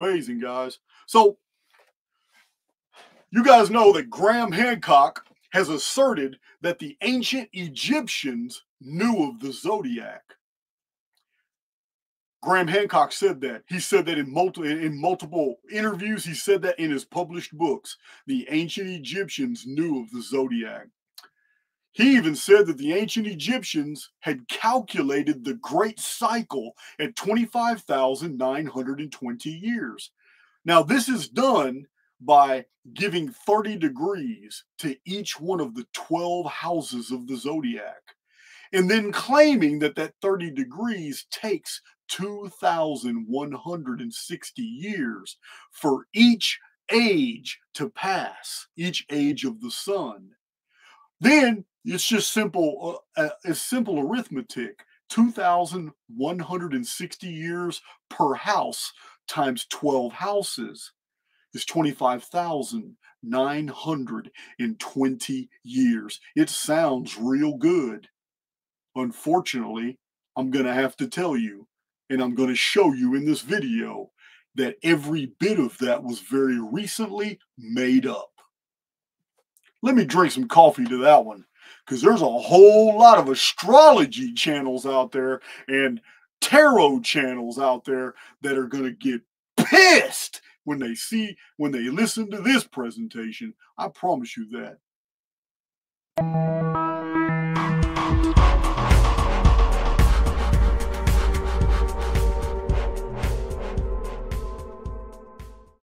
Amazing, guys. So, you guys know that Graham Hancock has asserted that the ancient Egyptians knew of the zodiac. Graham Hancock said that. He said that in multiple in multiple interviews. He said that in his published books. The ancient Egyptians knew of the zodiac. He even said that the ancient Egyptians had calculated the great cycle at 25,920 years. Now, this is done by giving 30 degrees to each one of the 12 houses of the zodiac and then claiming that that 30 degrees takes 2,160 years for each age to pass, each age of the sun. Then it's just simple, uh, uh, it's simple arithmetic. 2,160 years per house times 12 houses is 25,920 years. It sounds real good. Unfortunately, I'm going to have to tell you, and I'm going to show you in this video, that every bit of that was very recently made up. Let me drink some coffee to that one because there's a whole lot of astrology channels out there and tarot channels out there that are going to get pissed when they see, when they listen to this presentation. I promise you that.